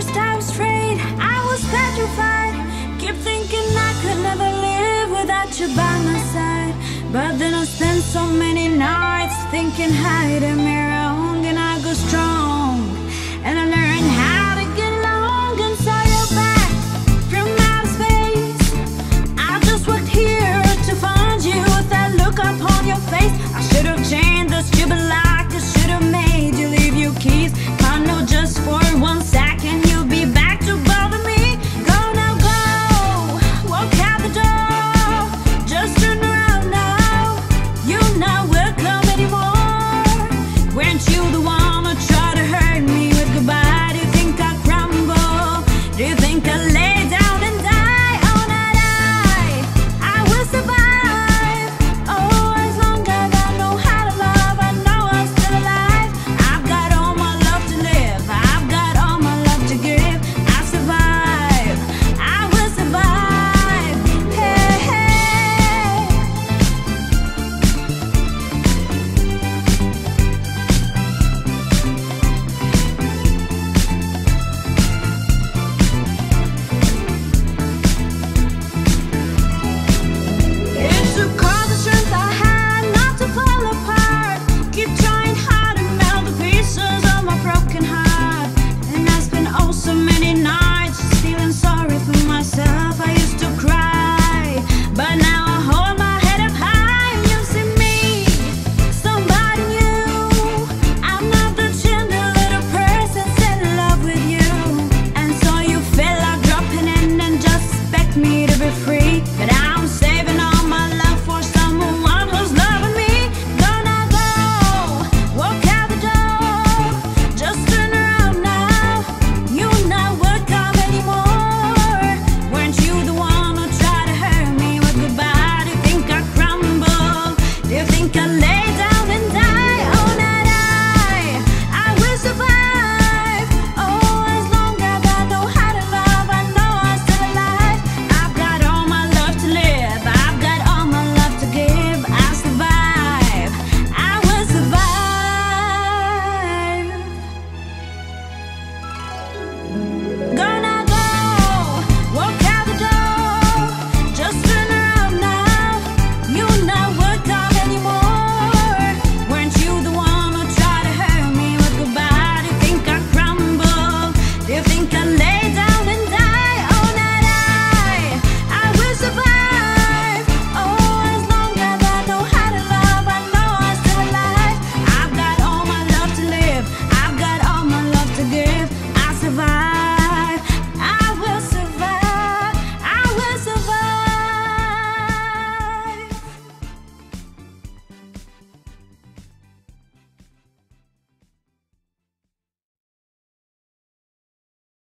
first time straight, I was petrified. Kept thinking I could never live without you by my side. But then I spent so many nights thinking, hide me wrong, and I go strong.